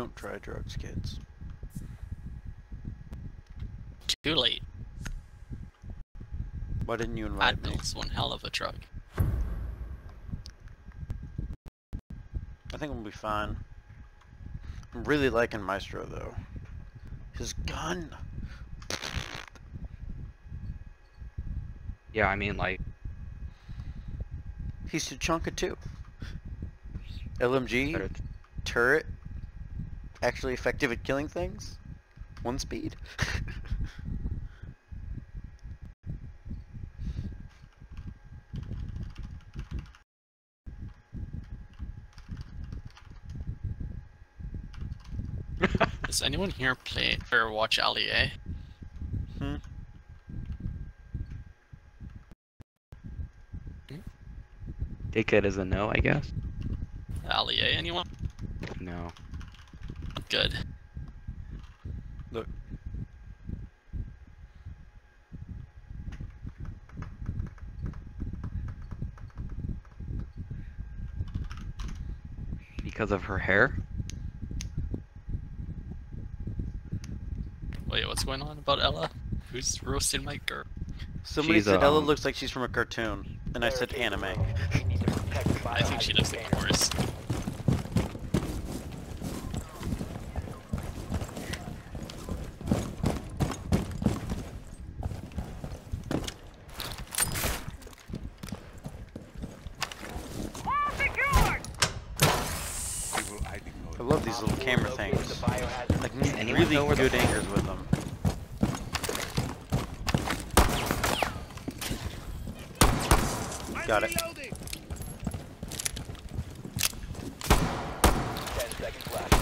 Don't try drugs, kids. Too late. Why didn't you invite me? Admiral's one hell of a drug. I think we'll be fine. I'm really liking Maestro though. His gun. Yeah, I mean, like, He's Tuchanka too. LMG, better th- turret, actually effective at killing things. One speed. Does anyone here play or watch Allier? Hmm. take it as a no, I guess. Allier, anyone? No. Good. Look. Because of her hair? Wait, what's going on about Ela? Who's roasting my girl? Somebody She's, said Ela um, looks like she's from a cartoon, and I said anime. I think she looks like Boris. I love these little camera things. Like really good angles with them. Got it. Ten seconds left.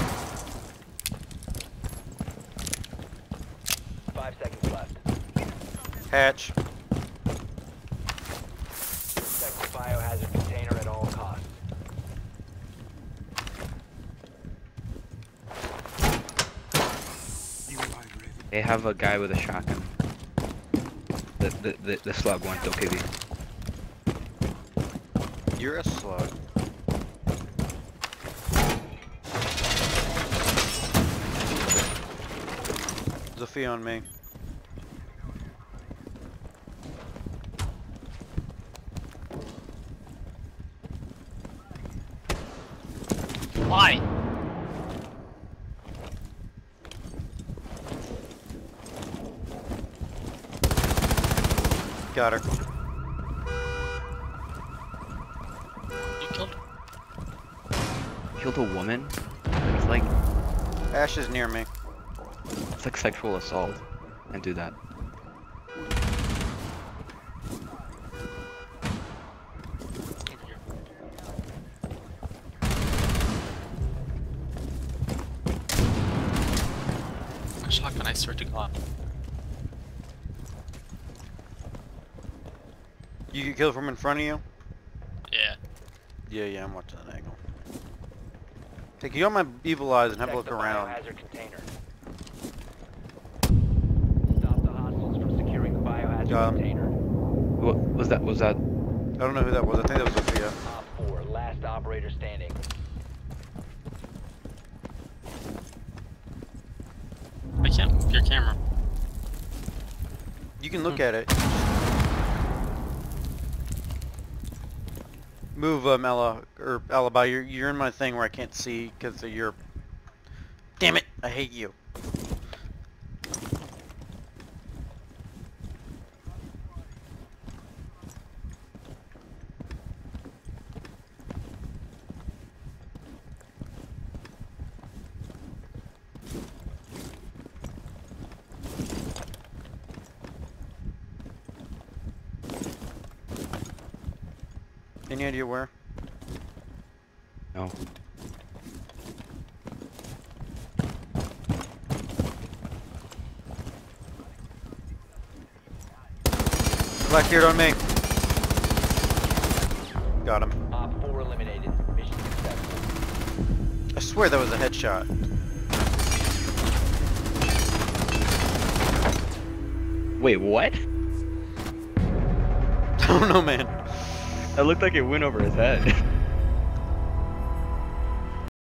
Five seconds left. Hatch. They have a guy with a shotgun. The the the, the slug one, don't kill you. You're a slug. Zofia on me. Why? Got her. You killed Killed a woman? It's like Ash is near me. it's like sexual assault. And do that. over here. My shotgun, I swear to God. You get killed from in front of you? Yeah. Yeah, yeah, I'm watching that angle. Take can you on my evil eyes and have a look Protect the around? biohazard container. Stop the hostiles from securing the biohazard Got 'em. container. What was that? Was that? I don't know who that was. I think that was Zofia. Op 4, last operator standing. I can't move your camera. You can look Hmm. at it. Move, um, Ela, or Alibi. You're you're in my thing where I can't see because of your. Damn it! I hate you. Any idea where? No. Blackbeard on me. Got him. Op 4 eliminated. Mission successful. I swear that was a headshot. Wait, what? I don't know, man. That looked like it went over his head.